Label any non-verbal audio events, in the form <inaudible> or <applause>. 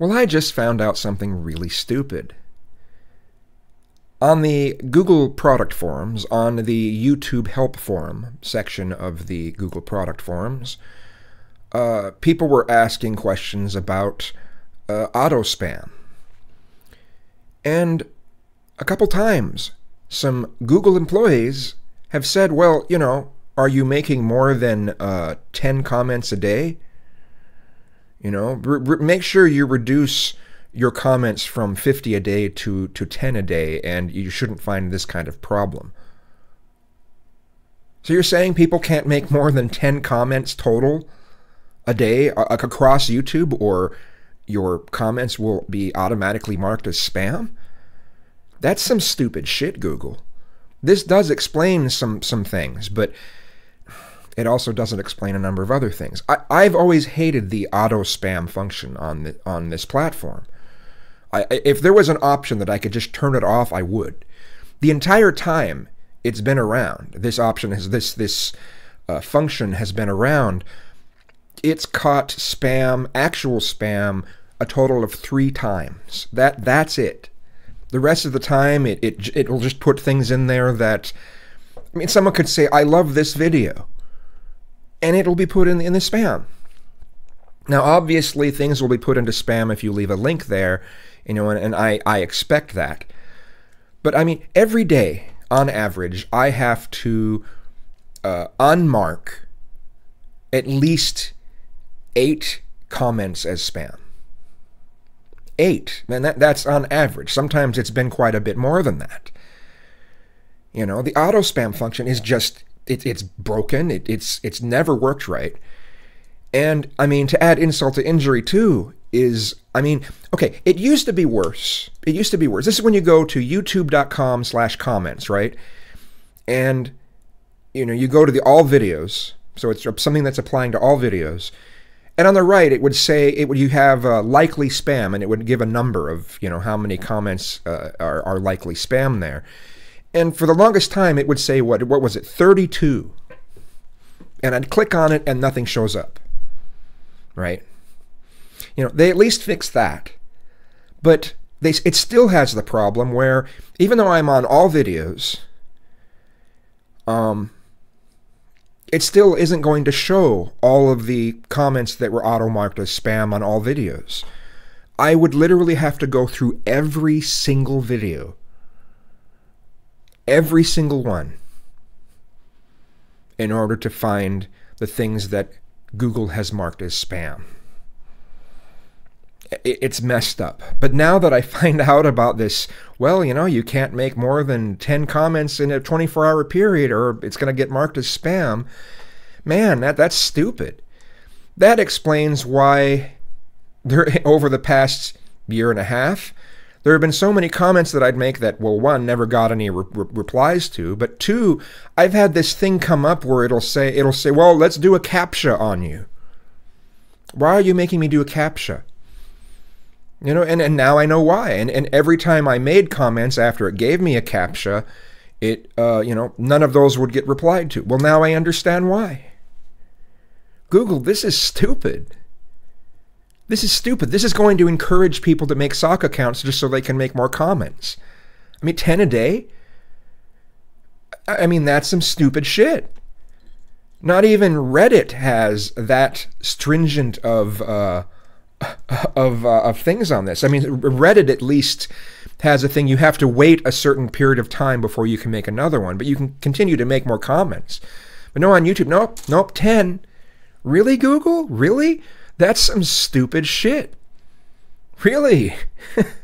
Well, I just found out something really stupid. On the Google product forums, on the YouTube help forum section of the Google product forums, uh, people were asking questions about uh, auto spam. And a couple times, some Google employees have said, well, you know, are you making more than uh, 10 comments a day? You know, make sure you reduce your comments from 50 a day to, to 10 a day, and you shouldn't find this kind of problem. So you're saying people can't make more than 10 comments total a day uh, across YouTube, or your comments will be automatically marked as spam? That's some stupid shit, Google. This does explain some, some things, but it also doesn't explain a number of other things. I, have always hated the auto spam function on the, on this platform. I, if there was an option that I could just turn it off, I would. The entire time it's been around, this option has this this uh, function has been around. It's caught spam, actual spam, a total of three times. That that's it. The rest of the time, it it it will just put things in there that. I mean, someone could say, "I love this video," and it'll be put in, in the spam. Now, obviously, things will be put into spam if you leave a link there, you know, and, and I, I expect that. But I mean, every day, on average, I have to uh, unmark at least eight comments as spam. Eight. And that, that's on average. Sometimes it's been quite a bit more than that. You know, the auto spam function is just it, it's broken. It, it's it's never worked right. And I mean, to add insult to injury too is, I mean, okay, it used to be worse. It used to be worse. This is when you go to youtube.com slash comments, right? And, you know, you go to the all videos. So it's something that's applying to all videos. And on the right, it would say it would you have uh, likely spam, and it would give a number of you know how many comments uh, are, are likely spam there. And for the longest time, it would say, what, what was it, 32. And I'd click on it and nothing shows up. Right? You know, they at least fixed that. But they, it still has the problem where, even though I'm on all videos, um, it still isn't going to show all of the comments that were auto marked as spam on all videos. I would literally have to go through every single video every single one in order to find the things that Google has marked as spam. It's messed up. But now that I find <laughs> out about this, well, you know, you can't make more than 10 comments in a 24 hour period or it's going to get marked as spam. Man, that, that's stupid. That explains why there, <laughs> over the past year and a half, there have been so many comments that I'd make that, well, one, never got any re re replies to, but two, I've had this thing come up where it'll say, it'll say, well, let's do a CAPTCHA on you. Why are you making me do a CAPTCHA? You know, and, and now I know why. And, and every time I made comments after it gave me a CAPTCHA, it, uh, you know, none of those would get replied to. Well, now I understand why. Google, this is stupid. This is stupid. This is going to encourage people to make sock accounts just so they can make more comments. I mean, 10 a day? I mean, that's some stupid shit. Not even Reddit has that stringent of uh, <laughs> of uh, of things on this. I mean, Reddit at least has a thing you have to wait a certain period of time before you can make another one, but you can continue to make more comments. But no, on YouTube, nope, nope, 10. Really, Google? Really? That's some stupid shit. Really? <laughs>